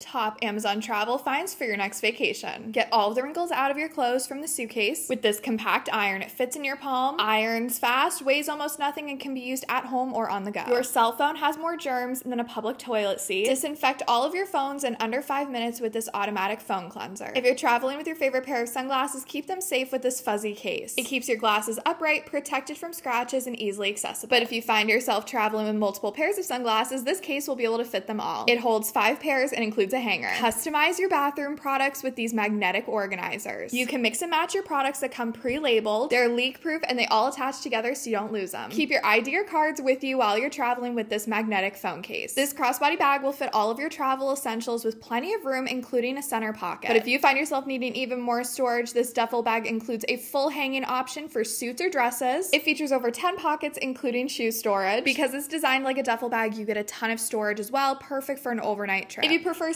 Top Amazon travel finds for your next vacation. Get all the wrinkles out of your clothes from the suitcase with this compact iron. It fits in your palm, irons fast, weighs almost nothing, and can be used at home or on the go. Your cell phone has more germs than a public toilet seat. Disinfect all of your phones in under five minutes with this automatic phone cleanser. If you're traveling with your favorite pair of sunglasses, keep them safe with this fuzzy case. It keeps your glasses upright, protected from scratches, and easily accessible. But if you find yourself traveling with multiple pairs of sunglasses, this case will be able to fit them all. It holds five pairs and includes a hanger. Customize your bathroom products with these magnetic organizers. You can mix and match your products that come pre-labeled. They're leak proof and they all attach together so you don't lose them. Keep your ID or cards with you while you're traveling with this magnetic phone case. This crossbody bag will fit all of your travel essentials with plenty of room, including a center pocket. But if you find yourself needing even more storage, this duffel bag includes a full hanging option for suits or dresses. It features over 10 pockets, including shoe storage. Because it's designed like a duffel bag, you get a ton of storage as well, perfect for an overnight trip. If you prefer